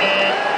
Yeah.